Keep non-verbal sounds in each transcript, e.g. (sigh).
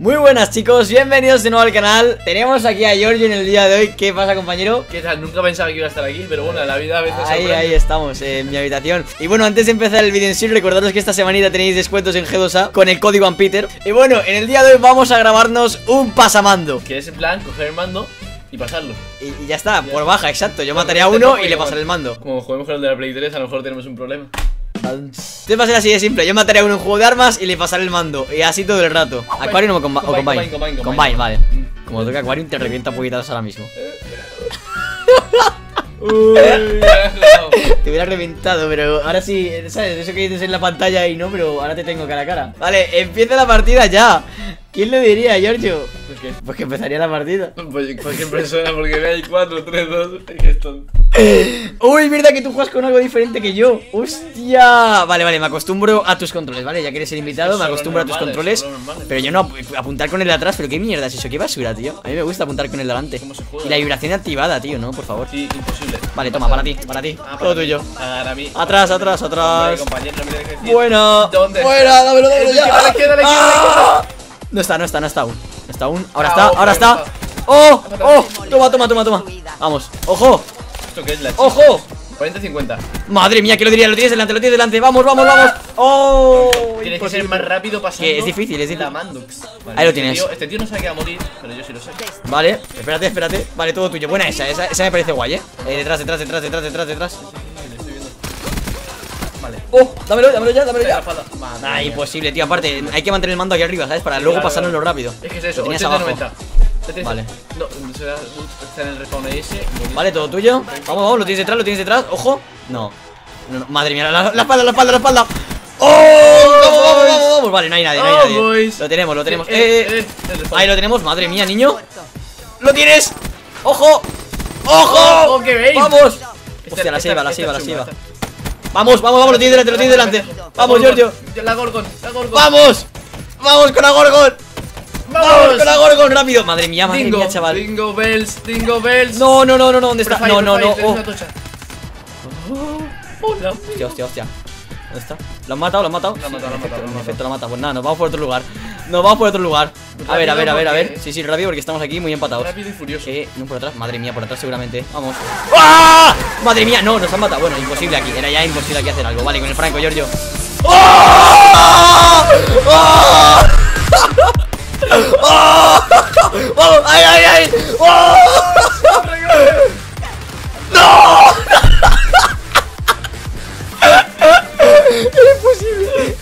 Muy buenas chicos, bienvenidos de nuevo al canal. Tenemos aquí a Giorgio en el día de hoy. ¿Qué pasa compañero? ¿Qué tal? Nunca pensaba que iba a estar aquí, pero bueno, la vida a veces Ahí, ahí estamos, eh, en mi habitación. Y bueno, antes de empezar el vídeo en sí Recordaros que esta semanita tenéis descuentos en G2A Con el código AMPETER Y bueno, en el día de hoy vamos a grabarnos un pasamando. Que es en plan coger el mando y pasarlo. y, y ya está, por baja, exacto. Yo mataré a uno y le pasaré el mando. Como juguemos con el de la Play 3, a lo mejor tenemos un problema. Entonces va a ser así de simple Yo mataré a uno en juego de armas y le pasaré el mando Y así todo el rato Aquarium o, o Combine, Combine combine, combine, Combine, vale Mm. Como toca Aquarium te revienta poquitas ahora mismo Uy. Te hubiera reventado, pero ahora sí, ¿sabes? Eso que dices en la pantalla y no, pero ahora te tengo cara a cara. Vale, empieza la partida ya. ¿Quién lo diría, Giorgio? ¿Por qué? Pues que empezaría la partida. Pues cualquier persona, porque ve ahí 4, 3, 2, es que es tonto. Uy, mierda que tú juegas con algo diferente que yo. Hostia. Vale, vale, me acostumbro a tus controles, ¿vale? Ya que eres el invitado, me acostumbro a tus controles. Pero yo no ap- apuntar con el de atrás, pero qué mierda es eso, qué basura, tío. A mí me gusta apuntar con el delante. Y la vibración activada, tío, ¿no? Por favor. Sí, imposible. Vale, toma, para ti, para ti. Ah, Todo mí. tuyo. Atrás, atrás, atrás. compañero, no me dejes decir. Buena. ¿Dónde? Buena, dámelo, dámelo ya. ¡Ah! No está, no está, no está aún. No está aún. Ahora Ah, está, ahora está. ¡Oh! ¡Oh! Toma, toma, toma, toma. Vamos. ¡Ojo! ¿Esto es la ¡Ojo! 40-50. Madre mía, que lo diría, lo tienes delante, lo tienes delante. Vamos, vamos, vamos. ¡Oh! Tienes que ser más rápido pasando. Que es difícil, es difícil. La Mandux. Vale, Ahí lo este tienes. tío- este tío no sabe que va a morir, pero yo sí lo sé. Vale, espérate, espérate. Vale, todo tuyo. Buena esa, esa, esa me parece guay, ¿eh? Eh, Detrás, detrás, detrás, detrás, detrás, detrás. Vale. ¡Oh! Dámelo, dámelo ya, dámelo ya. Ah, mía. imposible, tío. Aparte, hay que mantener el mando aquí arriba, ¿sabes? Para luego Claro. pasárnoslo rápido. Es que es eso, Lo tienes 80 abajo. 90. Vale. No, se en el respawn ese. Vale, todo tuyo. Vamos, vamos, lo tienes detrás, lo tienes detrás. Ojo. No. No, no, Madre mía, la, la espalda, la espalda, la espalda. ¡Oh! Vamos, vamos, vamos, vamos. Vale, no hay nadie, no hay Oh, nadie. boys. Lo tenemos, lo tenemos. Eh, Eh, eh. Ahí lo tenemos, madre mía, niño. ¡Lo tienes! ¡Ojo! ¡Ojo! ¡Ojo, que veis! ¡Vamos! Hostia, la seiva, la seiva, la seiva. Vamos, vamos, vamos, lo tienes delante, lo tienes delante. La Vamos. Giorgio. La Gorgon, la Gorgon. ¡Vamos! ¡Vamos con la Gorgon! ¡Vamos con la Gorgon, rápido! Madre mía, madre Dingo, mía, chaval. Dingo Bells, Dingo Bells. No, no, no, no, no, ¿dónde está? Prefire, No, no, no. prefire, Oh. tocha. Hola. Hostia, hostia, hostia. ¿Dónde está? ¿Lo han matado? ¿Lo han matado? Lo han matado, lo matado, lo han matado. efecto, lo han matado. Pues nada, nos vamos por otro lugar. Nos vamos por otro lugar. A ver, a ver, a ver, a ver. Sí, sí, rápido porque estamos aquí muy empatados. Rápido y furioso. Eh, no por atrás. Madre mía, por atrás seguramente. Vamos. ¡Ah! Madre mía, no, nos han matado. Bueno, imposible aquí. Era ya imposible aquí hacer algo. Vale, con el Franco, Giorgio. ¡Ah! ¡Ah!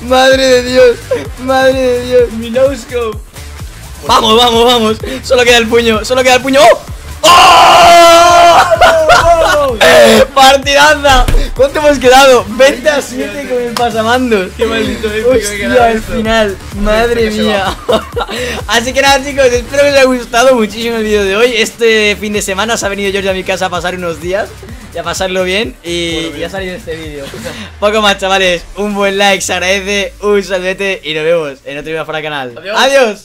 ¡Madre de Dios! ¡Madre de Dios! Mi no scope. Vamos, vamos, vamos. Solo queda el puño, solo queda el puño. ¡Oh! ¡Oh! ¡Partidaza! ¿Cuánto hemos quedado? 20 a 7 con el pasamandos. Qué maldito épico al final. Madre mía. (laughs) Así que nada, chicos, espero que os haya gustado muchísimo el vídeo de hoy. Este fin de semana se ha venido George a mi casa a pasar unos días y a pasarlo bien. Y, Bueno, bien. y ha salido este vídeo. (laughs) Poco más, chavales. Un buen like se agradece, un salvete y nos vemos en otro vídeo para el canal. Adiós. Adiós.